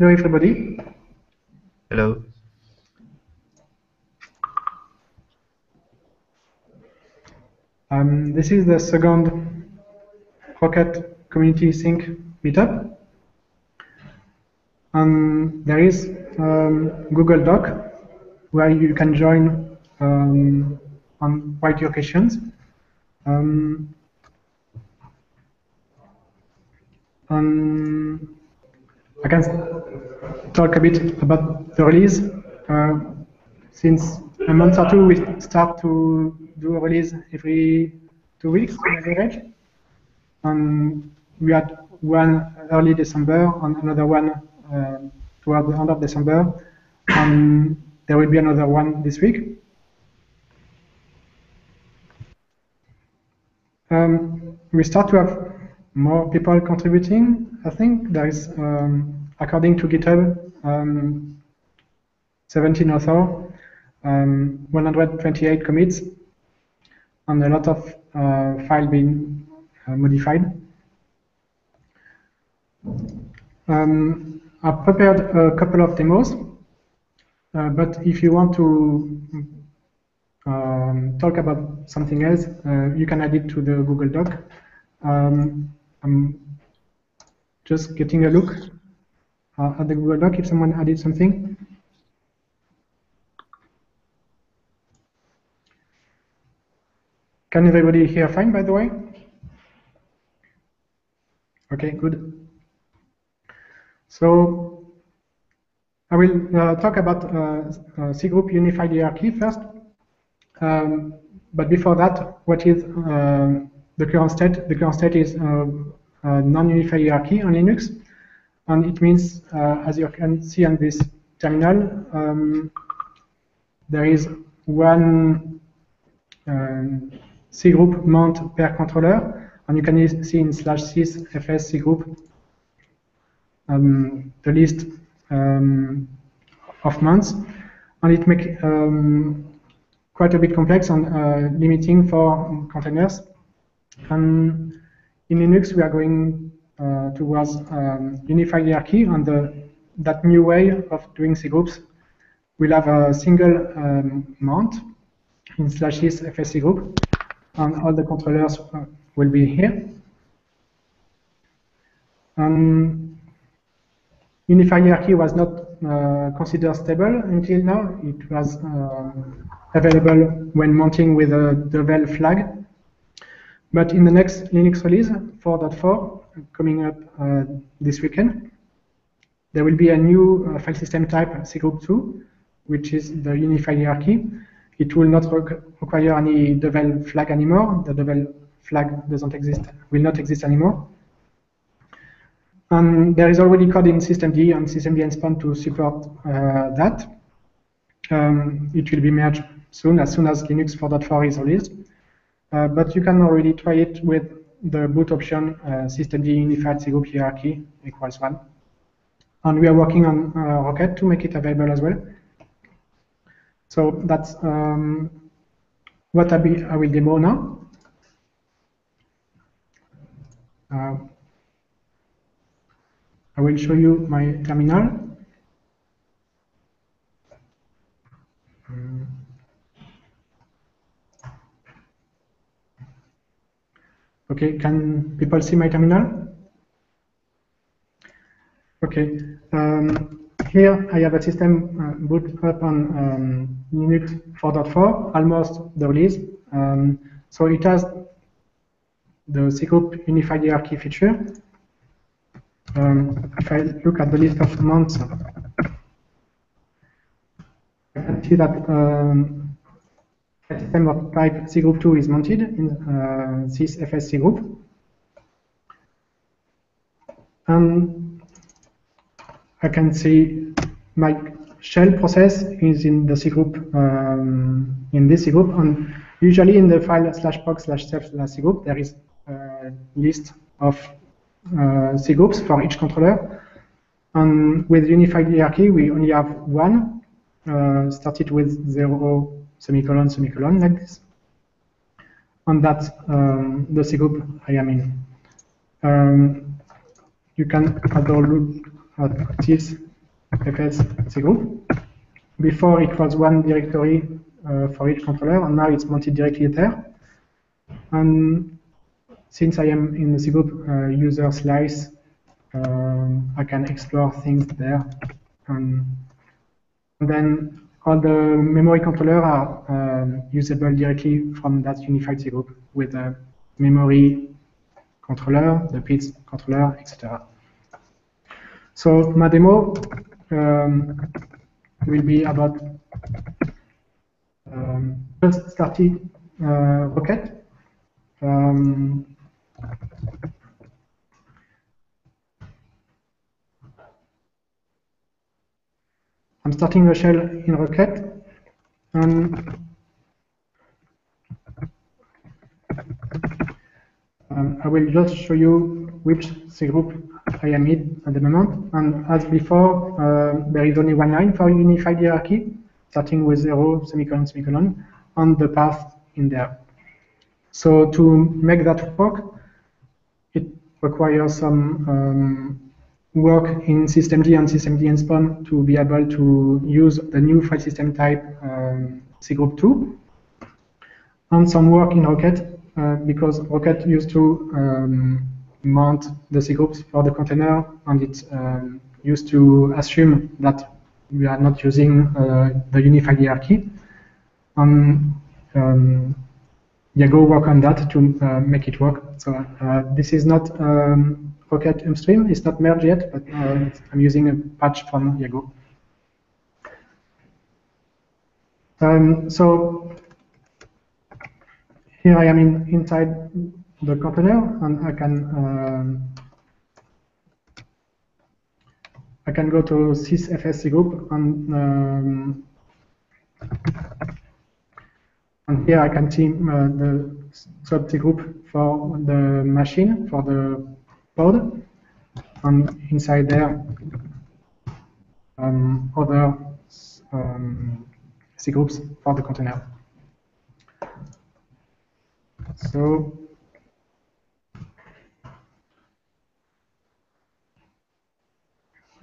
Hello, everybody. Hello. Um, this is the second Rocket Community Sync meetup. And there is um, Google Doc where you can join um, on variety occasions. Um, um, I can talk a bit about the release. Uh, since a month or two, we start to do a release every two weeks on average. And we had one early December and another one uh, toward the end of December. And there will be another one this week. Um, we start to have more people contributing. I think there is, um, according to GitHub, um, 17 authors, um, 128 commits, and a lot of uh, file being uh, modified. Um, I've prepared a couple of demos, uh, but if you want to um, talk about something else, uh, you can add it to the Google Doc. Um, I'm just getting a look uh, at the Google Doc if someone added something. Can everybody hear fine, by the way? Okay, good. So I will uh, talk about uh, uh, C-group unified hierarchy first. Um, but before that, what is um, the current state? The current state is uh, non-unified hierarchy on Linux. And it means, uh, as you can see on this terminal, um, there is one um, C group mount per controller, and you can see in slash sys fs C group um, the list um, of mounts, and it makes um, quite a bit complex and uh, limiting for containers. And in Linux, we are going uh, towards um, unified hierarchy, and the, that new way of doing C groups will have a single um, mount in slash sys fsc group, and all the controllers uh, will be here. Um, unified hierarchy was not uh, considered stable until now. It was uh, available when mounting with a Devel flag. But in the next Linux release, 4.4, coming up uh, this weekend, there will be a new uh, file system type, cgroup2, which is the unified hierarchy. It will not require any Devel flag anymore. The Devel flag doesn't exist, will not exist anymore. And there is already code in systemd and systemd nspawn to support uh, that. Um, it will be merged soon, as soon as Linux 4.4 is released. Uh, but you can already try it with the boot option uh, systemd unified cgroup hierarchy equals 1. And we are working on uh, Rocket to make it available as well. So that's um, what I, be, I, will demo now. Uh, I will show you my terminal. Okay, can people see my terminal? Okay. Um, here I have a system uh, boot up on um, Linux 4.4, almost the release. Um, so it has the cgroup unified hierarchy feature. Um, if I look at the list of mounts, I can see that system of type cgroup2 is mounted in uh, sys FS cgroup. And I can see my shell process is in the C group, um, in this C group, and usually in the file slash proc slash self slash C group, there is a list of uh, C groups for each controller. And with unified hierarchy, we only have one, uh, started with zero semicolon semicolon like this. And that's um, the C group I am in. Um, you can have a look at sys fs cgroup. Before it was one directory uh, for each controller, and now it's mounted directly there. And since I am in the cgroup uh, user slice, um, I can explore things there. And then all the memory controller are um, usable directly from that unified group with the memory controller, the PIDs controller, etc. So my demo um, will be about um, just starting uh, Rocket. Um, I'm starting a shell in Rocket, and um, I will just show you which cgroup I am in at the moment. And as before, uh, there is only one line for unified hierarchy, starting with zero, semicolon, semicolon, on the path in there. So to make that work, it requires some um, work in systemd and systemd nspawn to be able to use the new file system type um, cgroup2 and some work in Rocket uh, because Rocket used to um, mount the cgroups for the container and it um, used to assume that we are not using uh, the unified hierarchy and um, Iago work on that to uh, make it work. So uh, this is not um, Rocket upstream. It's not merged yet, but uh, I'm using a patch from Iago. Um, so here I am in, inside the container, and I can um, I can go to sysfs group and um, and here I can see uh, the sub group for the machine for the pod, and inside there um, other um, C groups for the container. So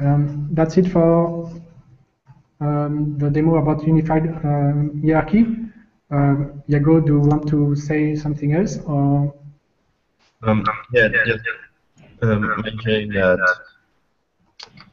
um, that's it for um, the demo about unified um, hierarchy. Um, Iago, do you want to say something else? Or um, yeah, just um, mentioning that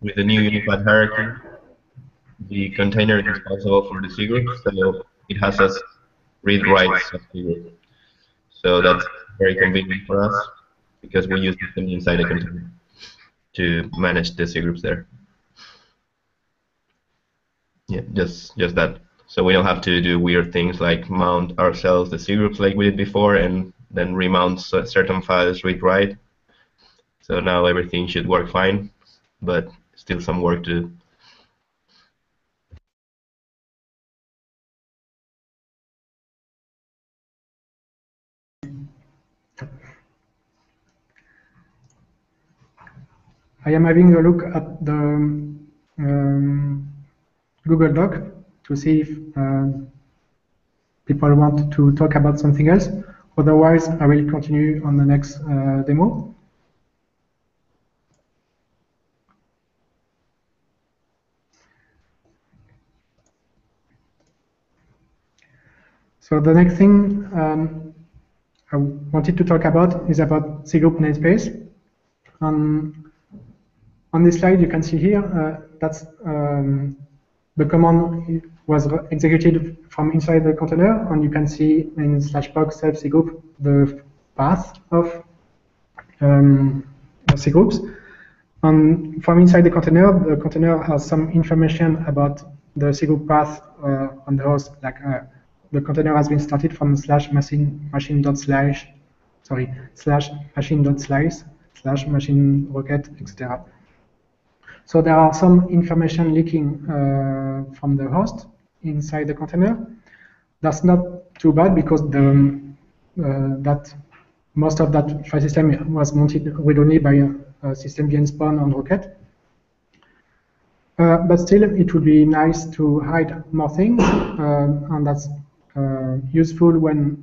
with the new unified hierarchy, the container is responsible for the cgroup, so it has us read writes of cgroup. So that's very convenient for us because we use them inside the container to manage the cgroups there. Yeah, just just that. So we don't have to do weird things like mount ourselves the cgroups like we did before and then remount certain files read write. So now everything should work fine, but still some work to do. I am having a look at the um, Google Doc to see if uh, people want to talk about something else. Otherwise, I will continue on the next uh, demo. So the next thing um, I wanted to talk about is about cgroup namespace. Um, on this slide, you can see here uh, that's um, the command was executed from inside the container, and you can see in slash proc self cgroup the path of um, cgroups. And from inside the container, the container has some information about the cgroup path uh, on the host, like uh, the container has been started from slash machine machine dot slash sorry slash machine dot slice slash machine rocket etc. So there are some information leaking uh, from the host inside the container. That's not too bad because the uh, that most of that file system was mounted read only by a, a systemd nspawn on Rocket. Uh, but still, it would be nice to hide more things, uh, and that's uh, useful when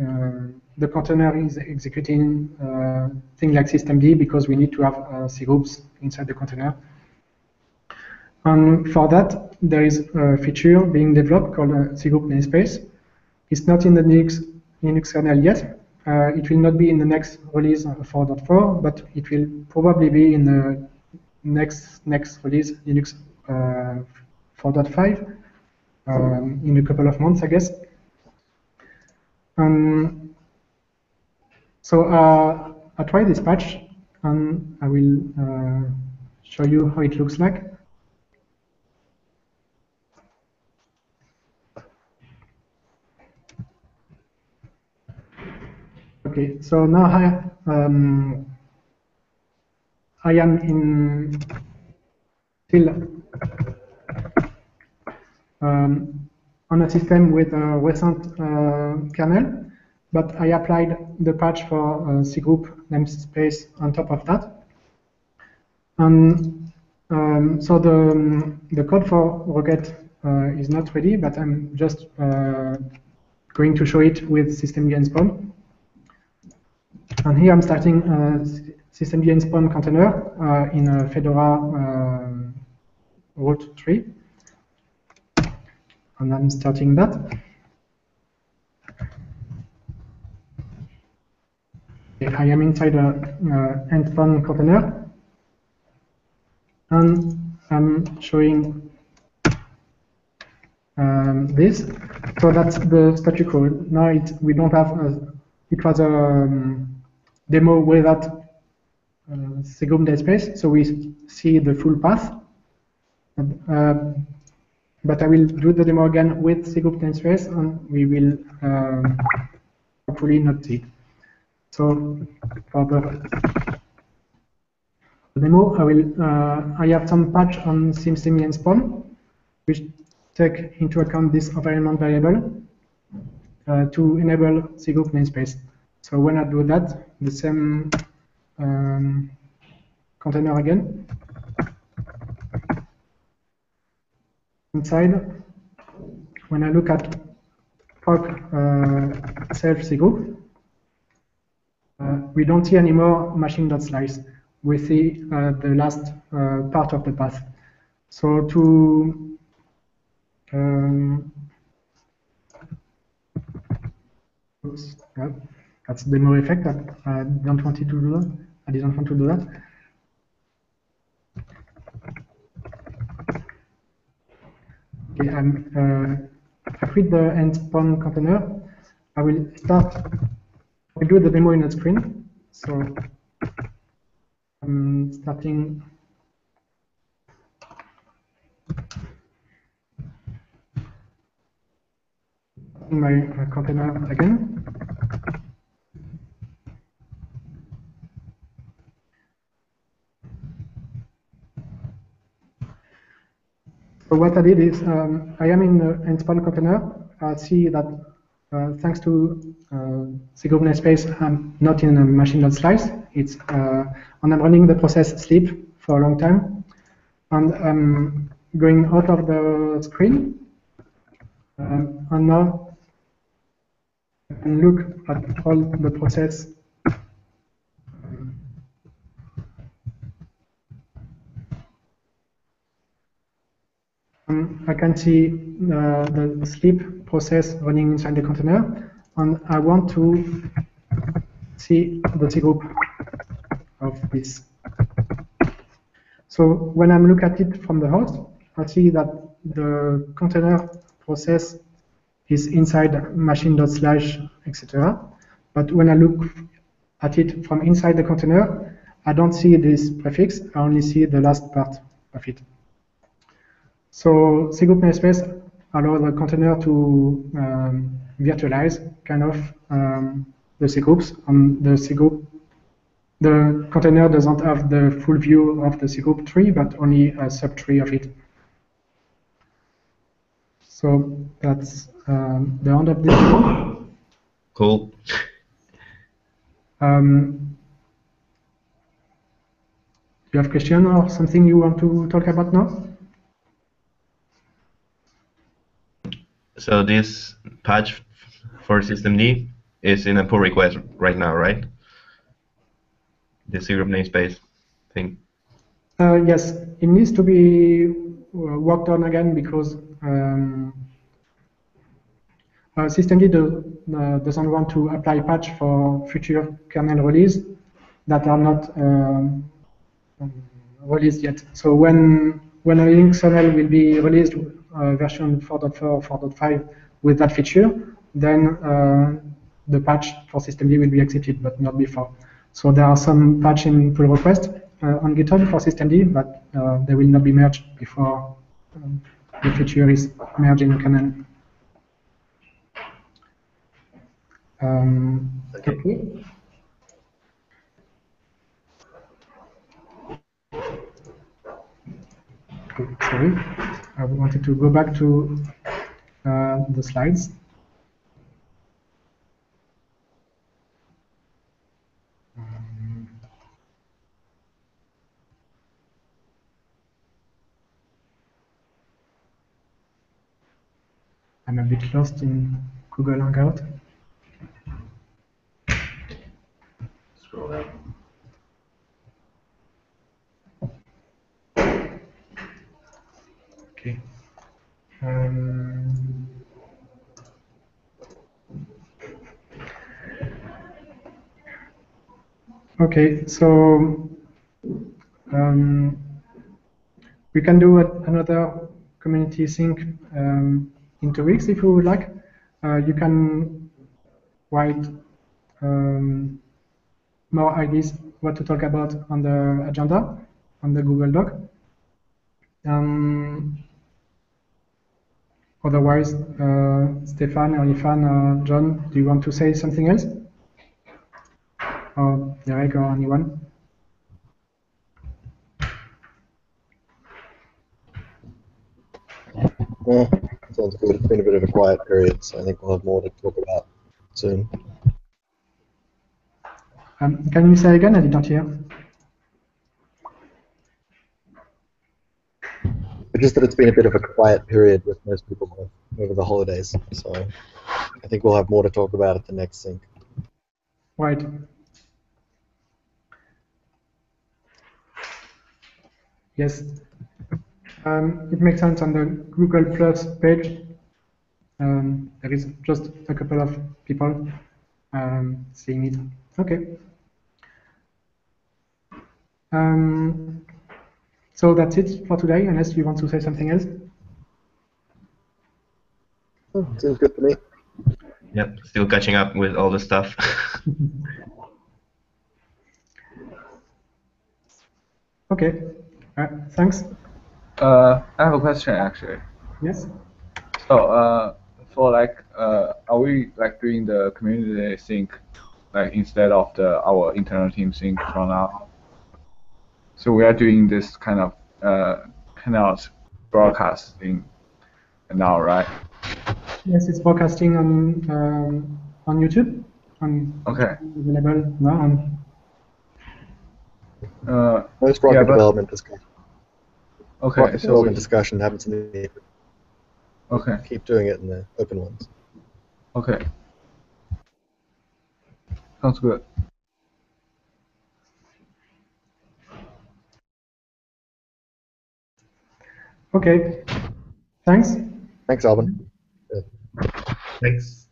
uh, the container is executing uh, things like systemd because we need to have uh, C groups inside the container. And for that, there is a feature being developed called cgroup namespace. It's not in the Linux, Linux kernel yet. Uh, it will not be in the next release 4.4, but it will probably be in the next next release Linux uh, 4.5 um, in a couple of months, I guess. Um, so uh, I tried this patch, and I will uh, show you how it looks like. Okay, so now I, um, I am in still um, on a system with a recent uh, kernel, but I applied the patch for uh, cgroup namespace on top of that. And um, so the, um, the code for Rocket uh, is not ready, but I'm just going to show it with systemd spawn. And here I'm starting a systemd spawn container uh, in a Fedora uh, root tree and I'm starting that. I am inside a uh, container, and I'm showing um, this. So that's the status quo. Now it, we don't have. A, it was a um, demo without uh, cgroup namespace, so we see the full path. Uh, but I will do the demo again with cgroup namespace and we will um, hopefully not see. So for the, demo, I will uh, I have some patch on systemd spawn which take into account this environment variable uh, to enable cgroup namespace. So when I do that, the same um, container again, inside, when I look at proc uh, self cgroup, uh, we don't see anymore machine.slice. We see uh, the last uh, part of the path. So to um, that's the demo effect. I don't want to do that. I didn't want to do that. Okay, I'm uh, I create the nspawn container. I will start. I will do the demo in a screen. So I'm starting. my container again. What I did is um, I am in the nspawn container. I see that uh, thanks to uh, cgroup namespace, I'm not in a machine.slice. It's uh, and I'm running the process sleep for a long time, and I'm going out of the screen. Um, and now I can look at all the process Um, I can see uh, the sleep process running inside the container, and I want to see the cgroup of this. So when I'm looking at it from the host, I see that the container process is inside machine.slice, etc. But when I look at it from inside the container, I don't see this prefix, I only see the last part of it. So cgroup namespace allows the container to um, virtualize kind of um, the cgroups and the cgroup. The container doesn't have the full view of the cgroup tree, but only a subtree of it. So that's um, the end of this demo. Cool. Um, do you have question or something you want to talk about now? So this patch for systemd is in a pull request right now, right? The cgroup namespace thing. Uh, yes, it needs to be uh, worked on again because um, uh, systemd do, uh, doesn't want to apply patch for future kernel release that are not um, released yet. So when when a Linux kernel will be released version 4.4 or 4.5 with that feature, then uh, the patch for systemd will be accepted, but not before. So there are some patch in pull request uh, on GitHub for systemd, but uh, they will not be merged before um, the feature is merged in kernel. Um, okay. Sorry, I wanted to go back to uh, the slides. I'm a bit lost in Google Hangout. Okay, so um, we can do another community sync um, in two weeks if you would like. Uh, you can write um, more ideas what to talk about on the agenda on the Google Doc. Um, otherwise, uh, Stefan or Yifan or John, do you want to say something else? Or Derek or anyone? Yeah, sounds good. It's been a bit of a quiet period, so I think we'll have more to talk about soon. Um, can you say again? I did not hear. But just that it's been a bit of a quiet period with most people over the holidays, so I think we'll have more to talk about at the next sync. Right. Yes. Um, it makes sense on the Google Plus page. Um, there is just a couple of people um, seeing it. Okay. Um, so that's it for today, unless you want to say something else. Oh, seems good to me. Yep, still catching up with all the stuff. Okay. Uh, thanks. Uh, I have a question actually. Yes. So, uh, for like, uh, are we like doing the community sync, like instead of the our internal team sync from now? So we are doing this kind of uh, hangout broadcasting now, right? Yes, it's broadcasting on um, on YouTube. On Okay. available now on Uh, Most rocket Yeah, but- development discussion. Okay. rocket So development discussion happens in the okay. keep doing it in the open ones. Okay. Sounds good. Okay. Thanks. Thanks, Alban. Thanks.